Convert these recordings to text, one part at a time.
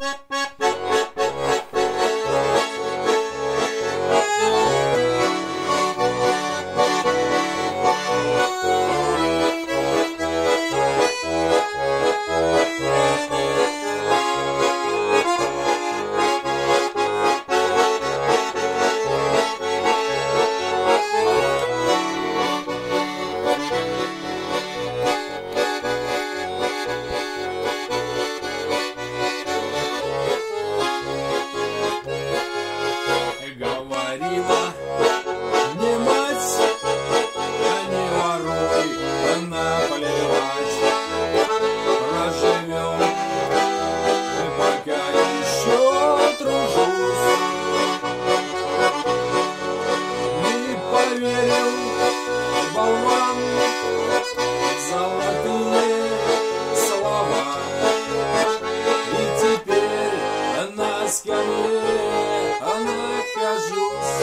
Bye. Не поверил болван золотые слова. И теперь на скамье нахожусь.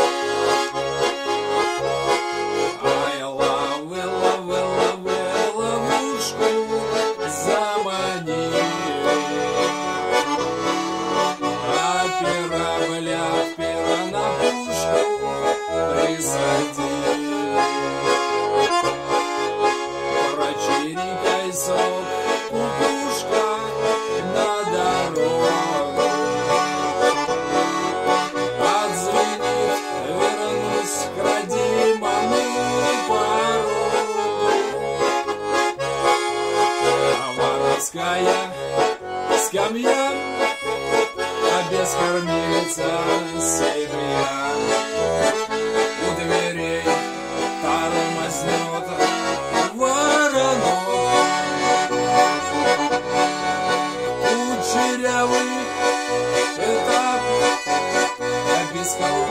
Ай, ловы, ловы, ловы, ловушку замани. А пера, воровская скамья, а без кормильца семья. У дверей тормознет воронок. Кучерявый этап, а без халвы